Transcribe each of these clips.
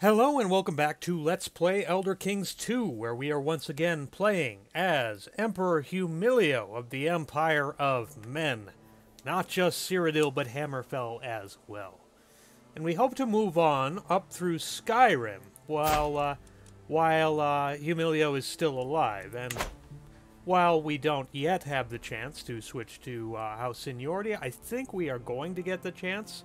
Hello and welcome back to Let's Play Elder Kings 2, where we are once again playing as Emperor Humilio of the Empire of Men. Not just Cyrodiil, but Hammerfell as well. And we hope to move on up through Skyrim while, uh, while uh, Humilio is still alive. And while we don't yet have the chance to switch to uh, House Seniority, I think we are going to get the chance.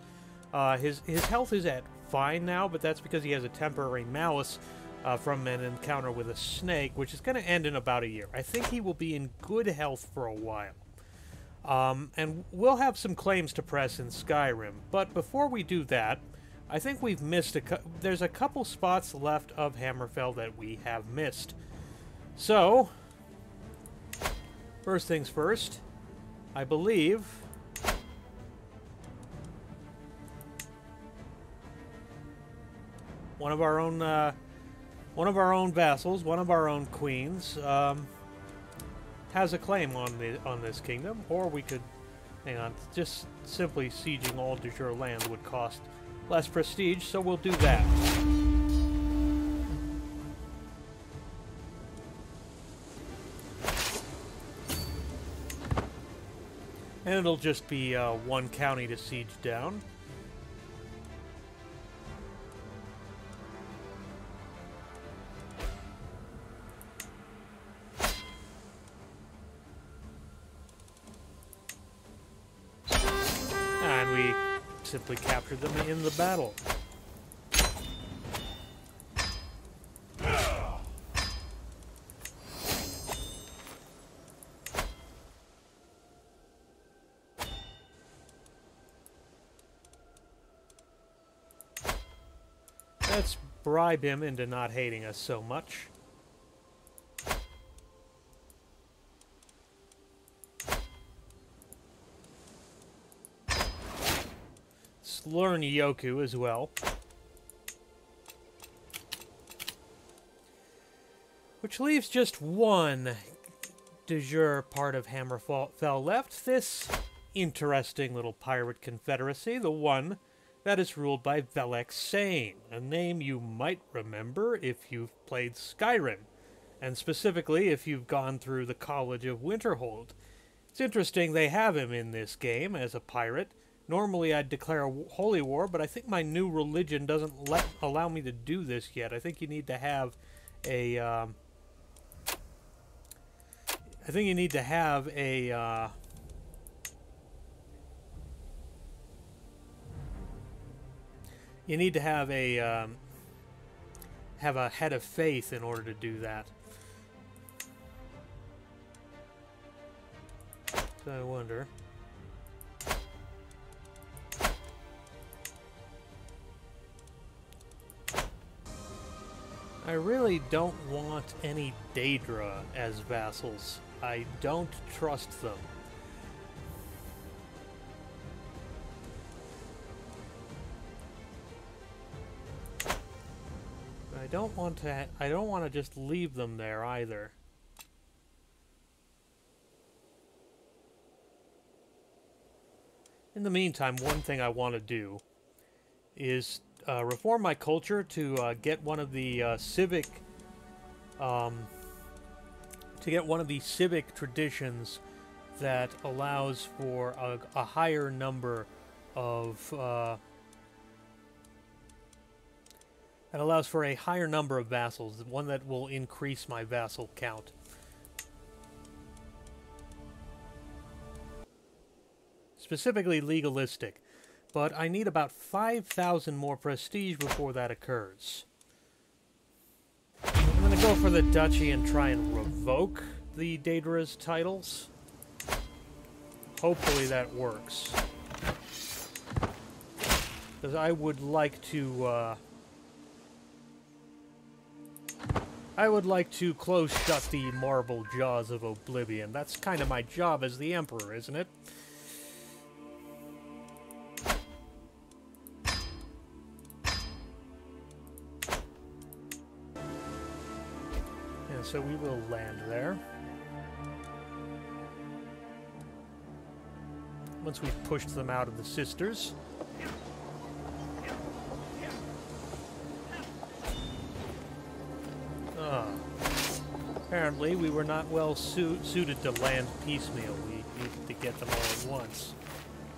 Uh, his, his health is at fine now, but that's because he has a temporary malus uh, from an encounter with a snake, which is going to end in about a year. I think he will be in good health for a while. Um, and we'll have some claims to press in Skyrim, but before we do that, I think we've missed a there's a couple spots left of Hammerfell that we have missed. So, first things first, I believe one of our own uh, one of our own vassals, one of our own queens, um, has a claim on the on this kingdom, or we could hang on. Just simply sieging all de jure land would cost less prestige, so we'll do that. And it'll just be uh, one county to siege down. Simply captured them in the battle. Let's bribe him into not hating us so much. Learn Yoku as well. Which leaves just one de jure part of Hammerfell left. This interesting little pirate confederacy, the one that is ruled by Velehk Sain, a name you might remember if you've played Skyrim, and specifically if you've gone through the College of Winterhold. It's interesting they have him in this game as a pirate, Normally I'd declare a holy war, but I think my new religion doesn't let allow me to do this yet. I think you need to have a. Um, I think you need to have a. Uh, you need to have a um, have a head of faith in order to do that. So I wonder. I really don't want any Daedra as vassals. I don't trust them. I don't want to I don't want to just leave them there either. In the meantime, one thing I want to do is uh, reform my culture to uh, get one of the uh, civic um, to get one of the civic traditions that allows for a, a higher number of uh, that allows for a higher number of vassals, one that will increase my vassal count. Specifically legalistic but I need about 5,000 more prestige before that occurs. I'm to go for the duchy and try and revoke the Daedra's titles. Hopefully that works. Because I would like to, uh, I would like to close shut the marble jaws of oblivion. That's kind of my job as the Emperor, isn't it? so we will land there. Once we've pushed them out of the sisters. Ah. Apparently we were not well su suited to land piecemeal. We needed to get them all at once.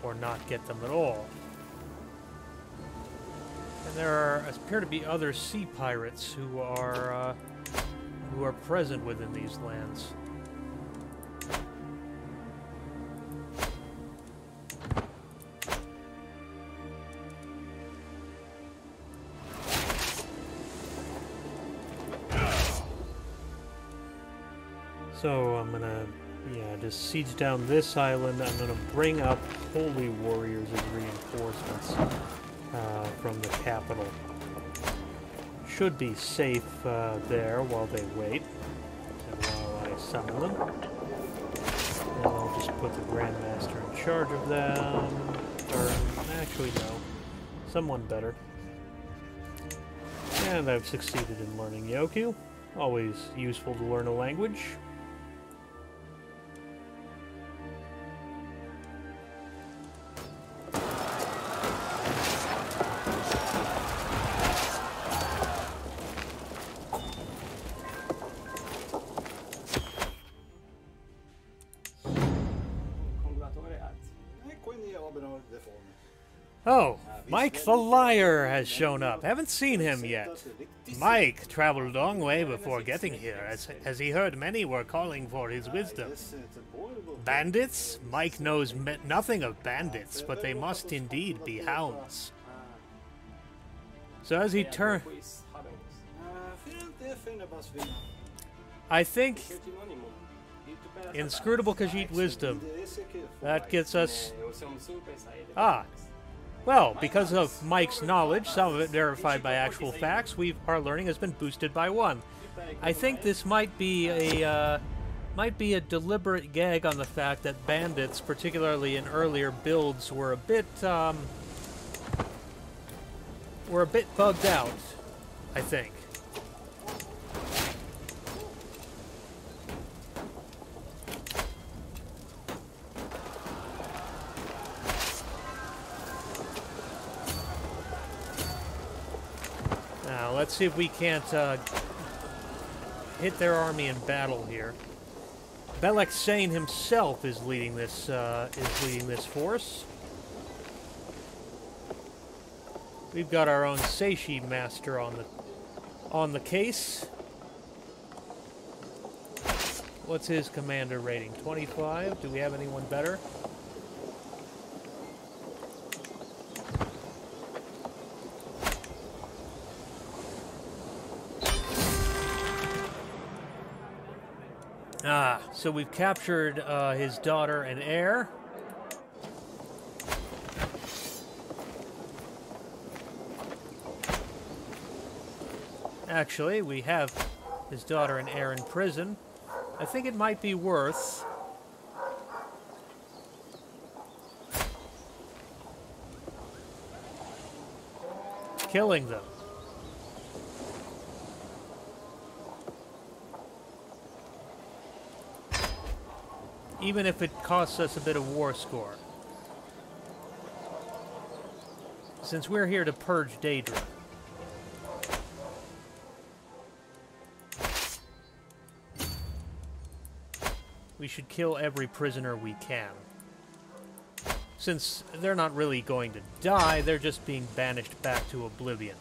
Or not get them at all. And there are, appear to be other sea pirates who are... Uh, who are present within these lands. So I'm gonna, yeah, just siege down this island. I'm gonna bring up holy warriors as reinforcements uh, from the capital. Should be safe uh, there while they wait, and while I summon them. And I'll just put the Grandmaster in charge of them. Or, actually, no. Someone better. And I've succeeded in learning Yoku. Always useful to learn a language. Mike the Liar has shown up. Haven't seen him yet. Mike traveled a long way before getting here, as, as he heard many were calling for his wisdom. Bandits? Mike knows nothing of bandits, but they must indeed be hounds. So as he turns... I think inscrutable Khajiit wisdom. That gets us... Ah, well, because of Mike's knowledge, some of it verified by actual facts, we our learning has been boosted by one. I think this might be a uh, might be a deliberate gag on the fact that bandits, particularly in earlier builds, were a bit um, were a bit bugged out. I think. Let's see if we can't uh, hit their army in battle here. Velehk Sain himself is leading this uh, is leading this force. We've got our own Seishi master on the on the case. What's his commander rating? 25? Do we have anyone better? Ah, so we've captured uh, his daughter and heir. Actually, we have his daughter and heir in prison. I think it might be worth killing them. Even if it costs us a bit of war score. Since we're here to purge Daedra. We should kill every prisoner we can. Since they're not really going to die, they're just being banished back to oblivion.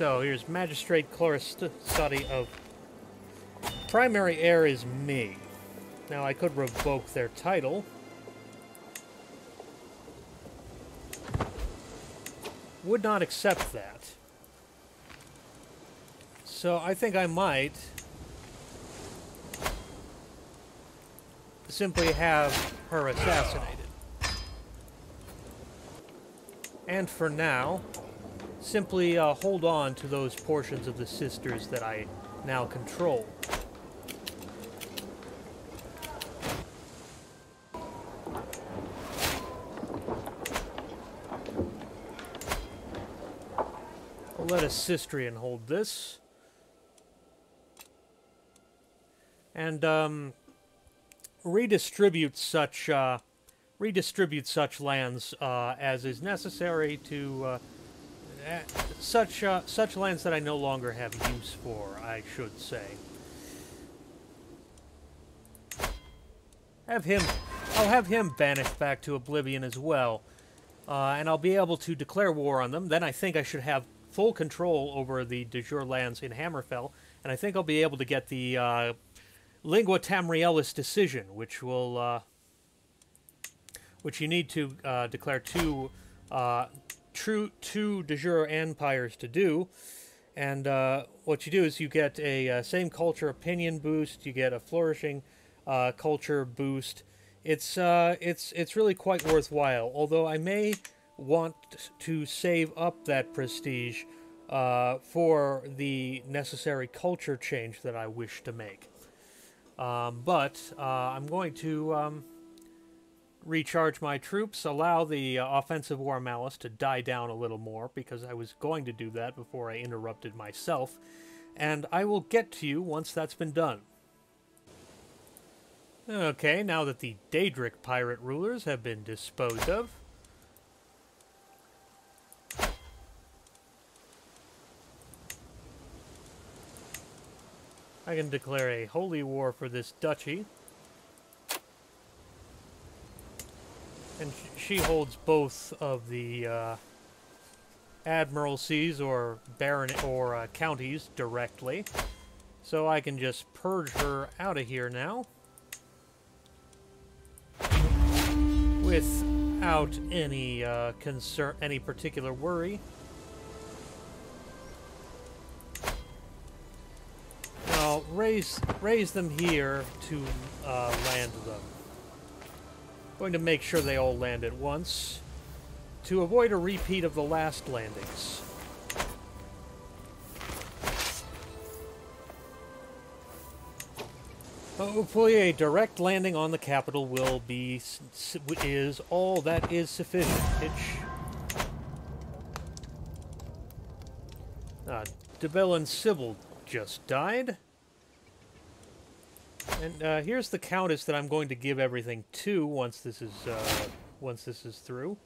So here's Magistrate Chloristati of Primary heir is me. Now I could revoke their title. Would not accept that. So I think I might simply have her assassinated. And for now, simply uh, hold on to those portions of the sisters that I now control. I'll let a Sistrian hold this. And um, redistribute such uh, redistribute such lands uh, as is necessary to uh, such uh, such lands that I no longer have use for, I should say. Have him, I'll have him banished back to oblivion as well, uh, and I'll be able to declare war on them. Then I think I should have full control over the de jure lands in Hammerfell, and I think I'll be able to get the uh, Lingua Tamrielis decision, which will uh, which you need to uh, declare two uh, true two de jure empires to do. And uh, what you do is you get a uh, same culture opinion boost. You get a flourishing uh, culture boost. It's uh, it's it's really quite worthwhile. Although I may want to save up that prestige for the necessary culture change that I wish to make. Um, but I'm going to. Um, recharge my troops, allow the uh, offensive war malus to die down a little more, because I was going to do that before I interrupted myself, and I will get to you once that's been done. Okay, now that the Daedric pirate rulers have been disposed of, I can declare a holy war for this duchy. And she holds both of the uh, admiralcies or baron or uh, counties directly. So I can just purge her out of here now. Without any uh, concern, any particular worry. Now raise raise them here to uh, land them. Going to make sure they all land at once to avoid a repeat of the last landings. Hopefully a direct landing on the capital will be is all that is sufficient. Hitch. Uh, Debel and Sybil just died. And uh, here's the countess that I'm going to give everything to once this is uh, once this is through.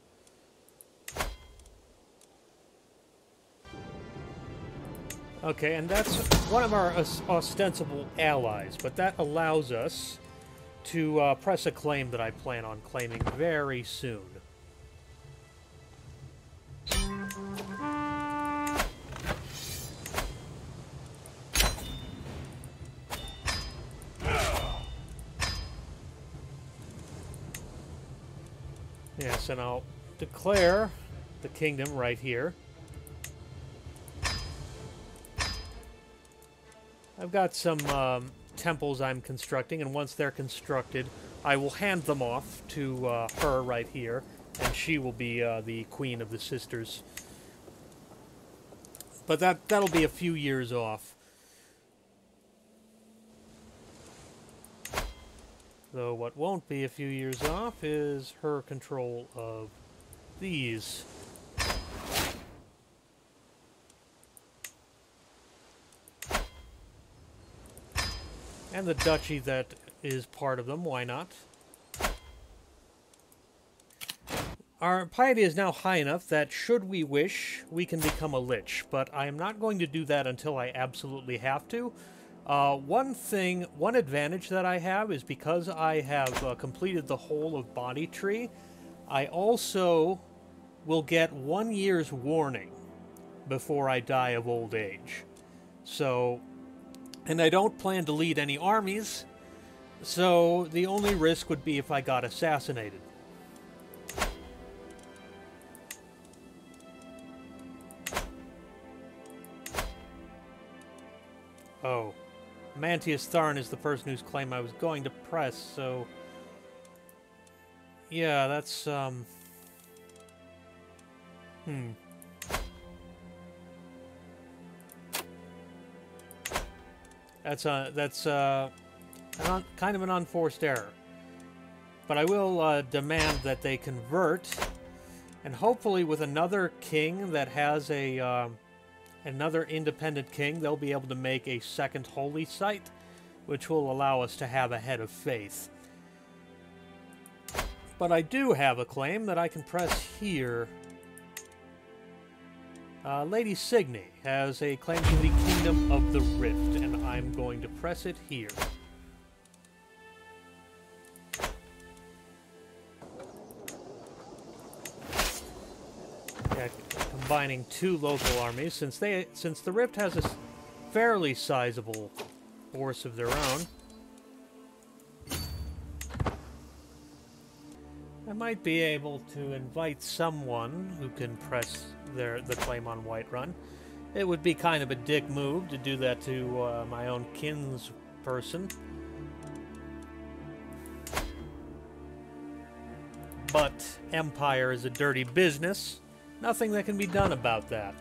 Okay, and that's one of our ostensible allies, but that allows us to uh, press a claim that I plan on claiming very soon. Yes, and I'll declare the kingdom right here. I've got some um, temples I'm constructing, and once they're constructed, I will hand them off to uh, her right here, and she will be uh, the queen of the sisters. But that that'll be a few years off. Though what won't be a few years off is her control of these. And the duchy that is part of them, why not? Our piety is now high enough that, should we wish, we can become a lich, but I am not going to do that until I absolutely have to, uh, one thing, one advantage that I have is because I have uh, completed the whole of Body Tree, I also will get one year's warning before I die of old age. So, and I don't plan to lead any armies, so the only risk would be if I got assassinated. Mantius Tharn is the person whose claim I was going to press, so... Yeah, that's, um... Hmm. That's, uh, that's, uh, kind of an unforced error. But I will, uh, demand that they convert, and hopefully with another king that has a, um another independent king, they'll be able to make a second holy site, which will allow us to have a head of faith. But I do have a claim that I can press here. Uh, Lady Signy has a claim to the Kingdom of the Rift, and I'm going to press it here. Combining two local armies, since they since the Rift has a fairly sizable force of their own. I might be able to invite someone who can press their the claim on Whiterun. It would be kind of a dick move to do that to uh, my own kins person. But Empire is a dirty business. Nothing that can be done about that.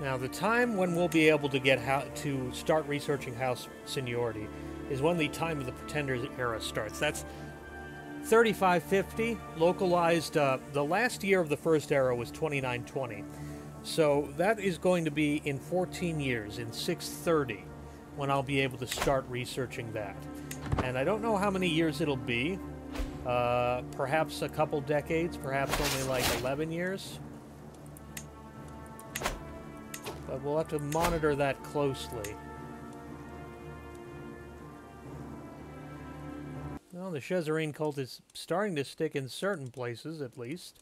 Now, the time when we'll be able to get how to start researching house seniority is when the time of the Pretenders era starts. That's 3550, localized. Uh, the last year of the first era was 2920. So that is going to be in 14 years, in 630, when I'll be able to start researching that. And I don't know how many years it'll be. Uh, perhaps a couple decades, perhaps only like 11 years. But we'll have to monitor that closely. Well, the Shezarene cult is starting to stick in certain places, at least.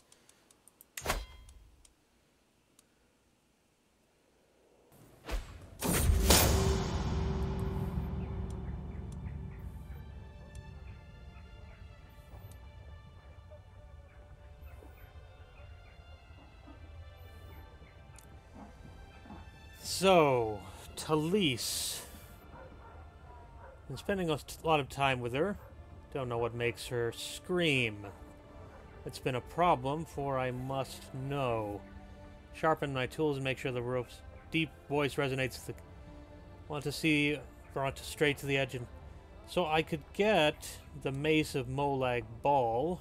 Talise. Been spending a lot of time with her. Don't know what makes her scream. It's been a problem, for I must know. Sharpen my tools and make sure the rope's deep voice resonates. The want to see brought straight to the edge, and so I could get the mace of Molag Bal.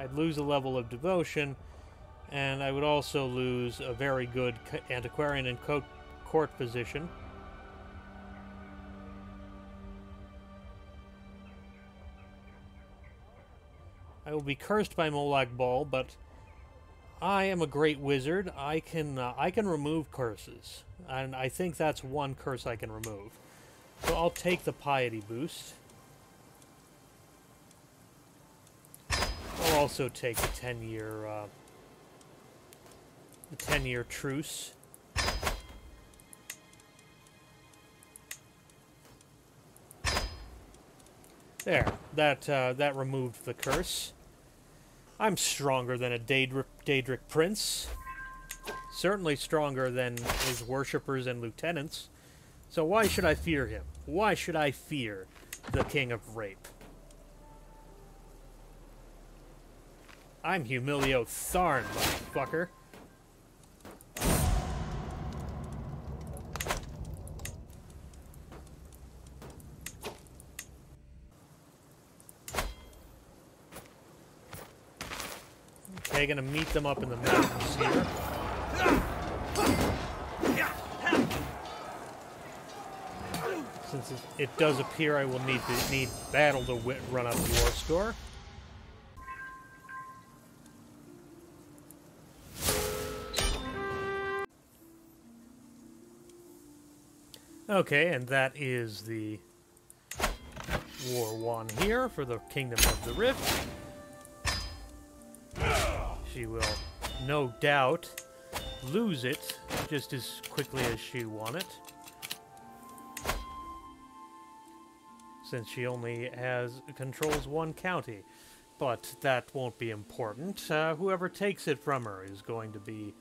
I'd lose a level of devotion, and I would also lose a very good antiquarian and court position. I will be cursed by Molag Bal, but I am a great wizard. I can uh, I can remove curses, and I think that's one curse I can remove. So I'll take the piety boost. Also take the ten year uh, the ten year truce. There, that uh, that removed the curse. I'm stronger than a Daedric, Daedric prince. Certainly stronger than his worshippers and lieutenants. So why should I fear him? Why should I fear the King of Rape? I'm Humilio Tharn, motherfucker. Okay, gonna meet them up in the mountains here. Since it does appear I will need to need battle to run up the war score. Okay, and that is the War 1 here for the Kingdom of the Rift. She will, no doubt, lose it just as quickly as she won it. Since she only has controls one county. But that won't be important. Uh, whoever takes it from her is going to be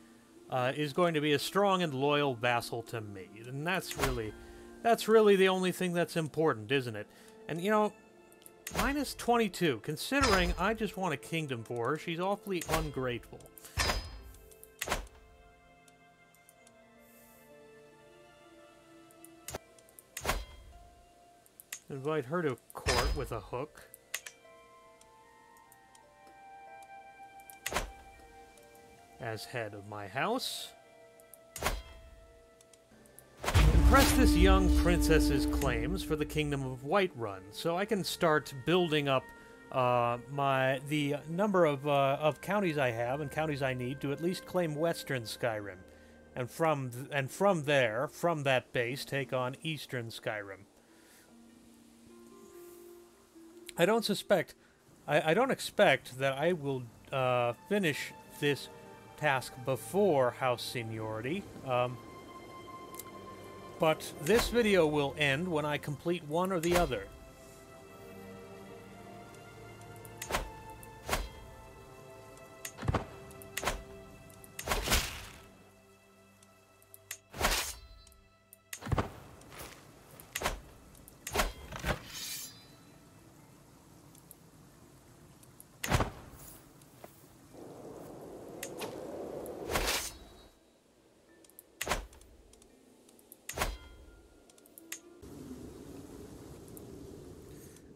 uh, is going to be a strong and loyal vassal to me. And that's really that's really the only thing that's important, isn't it? And you know, Minus 22. Considering I just want a kingdom for her, she's awfully ungrateful. Invite her to court with a hook. As head of my house. Impress this young princess's claims for the kingdom of Whiterun, so I can start building up uh, my the number of uh, of counties I have and counties I need to at least claim Western Skyrim, and from and from there, from that base, take on Eastern Skyrim. I don't suspect, I, I don't expect that I will uh, finish this task before House Seniority. Um, but this video will end when I complete one or the other.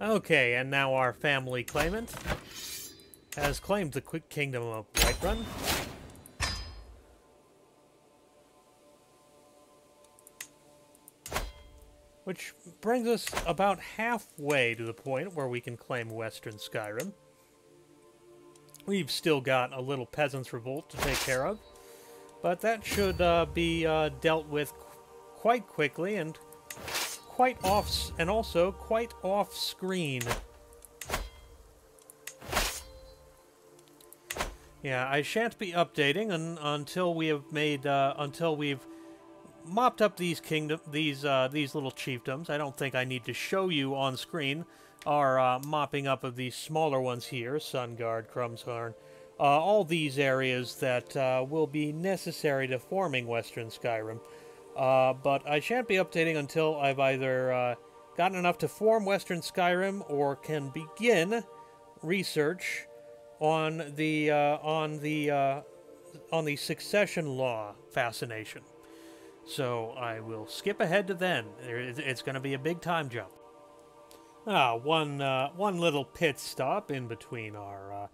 Okay, and now our family claimant has claimed the quick kingdom of Whiterun. Which brings us about halfway to the point where we can claim Western Skyrim. We've still got a little Peasants' Revolt to take care of, but that should uh, be uh, dealt with qu quite quickly and quite off, and also quite off screen. Yeah, I shan't be updating un until we have made, uh, until we've mopped up these kingdom, these, uh, these little chiefdoms. I don't think I need to show you on screen our uh, mopping up of these smaller ones here, Sungard, Crumshorn, uh, all these areas that uh, will be necessary to forming Western Skyrim. Uh, but I shan't be updating until I've either uh, gotten enough to form Western Skyrim or can begin research on the uh, on the uh, on the succession law fascination. So I will skip ahead to then. It's going to be a big time jump. Ah, one uh, one little pit stop in between our uh,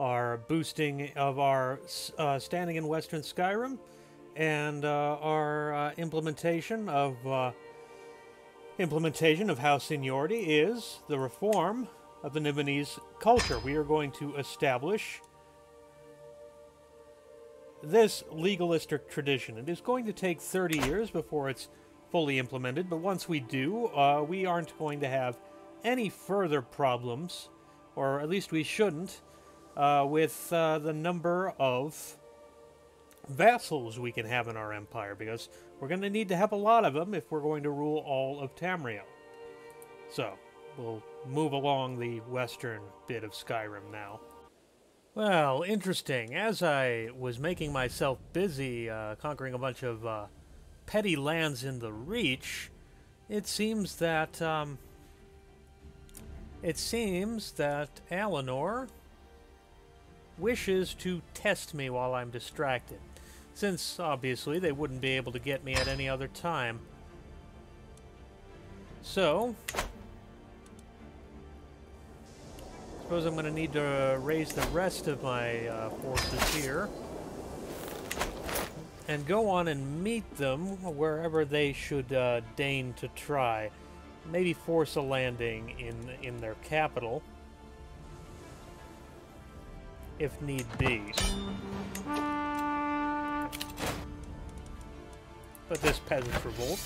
our boosting of our standing in Western Skyrim and uh, our uh, implementation of uh, implementation of house seniority is the reform of the Nibenese culture. We are going to establish this legalistic tradition. It is going to take 30 years before it's fully implemented, but once we do, uh, we aren't going to have any further problems, or at least we shouldn't, uh, with uh, the number of vassals we can have in our empire, because we're going to need to have a lot of them if we're going to rule all of Tamriel. So, we'll move along the western bit of Skyrim now. Well, interesting. As I was making myself busy uh, conquering a bunch of uh, petty lands in the Reach, it seems that, um, it seems that Alinor wishes to test me while I'm distracted since obviously they wouldn't be able to get me at any other time. So, suppose I'm going to need to raise the rest of my uh, forces here and go on and meet them wherever they should uh, deign to try. Maybe force a landing in in their capital, if need be. But this peasant's revolt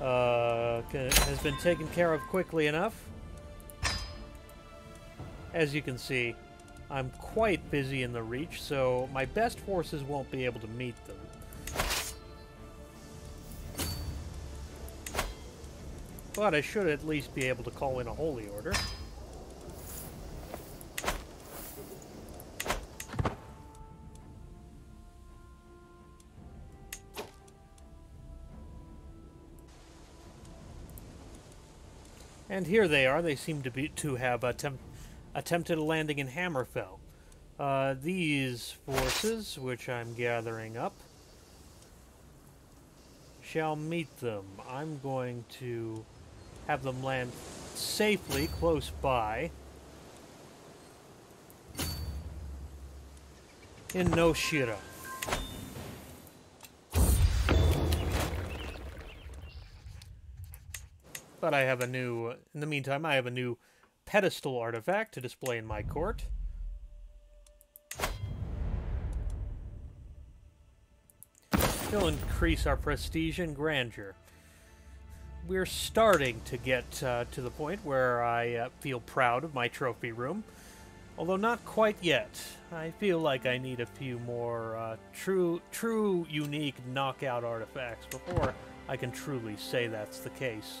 uh, has been taken care of quickly enough. As you can see, I'm quite busy in the Reach, so my best forces won't be able to meet them. But I should at least be able to call in a Holy Order. And here they are. They seem to be to have attempt, attempted a landing in Hammerfell. Uh, these forces, which I'm gathering up, shall meet them. I'm going to have them land safely close by. In Noshira. But I have a new, in the meantime, I have a new pedestal artifact to display in my court. It'll increase our prestige and grandeur. We're starting to get uh, to the point where I uh, feel proud of my trophy room. Although not quite yet. I feel like I need a few more uh, true, true, unique knockout artifacts before I can truly say that's the case.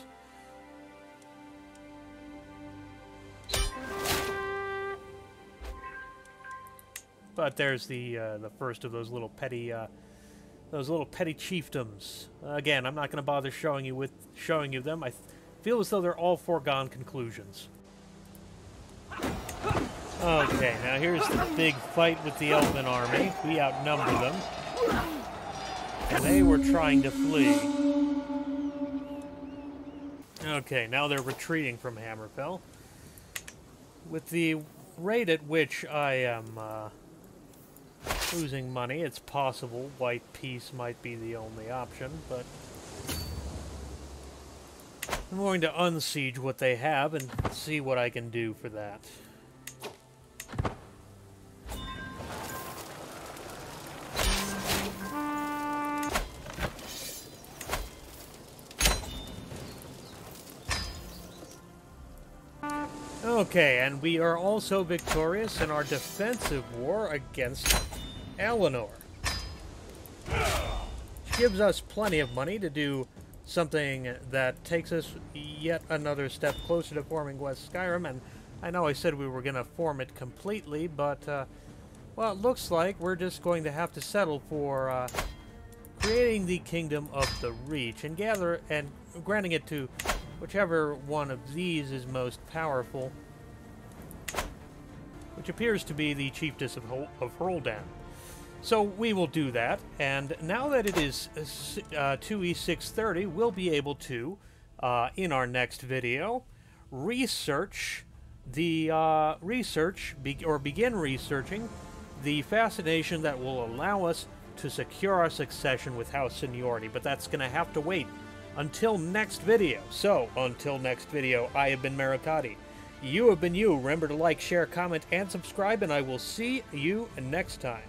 But there's the uh, the first of those little petty uh, those little petty chiefdoms. again, I'm not going to bother showing you with showing you them. I feel as though they're all foregone conclusions. Okay, now here's the big fight with the Elven army. We outnumber them. And they were trying to flee. Okay, now they're retreating from Hammerfell. With the rate at which I am uh, losing money, it's possible white peace might be the only option, but I'm going to unsiege what they have and see what I can do for that. Okay, and we are also victorious in our defensive war against Alinor. Gives us plenty of money to do something that takes us yet another step closer to forming West Skyrim, and I know I said we were going to form it completely, but, uh, well, it looks like we're just going to have to settle for uh, creating the Kingdom of the Reach and gather and granting it to whichever one of these is most powerful, which appears to be the Chiefess of, Hol of. So we will do that, and now that it is uh, 2e630, we'll be able to, uh, in our next video, research the uh, research, be or begin researching the fascination that will allow us to secure our succession with House Seniority, but that's going to have to wait until next video. So, until next video, I have been Mauruhkati. You have been you. Remember to like, share, comment, and subscribe, and I will see you next time.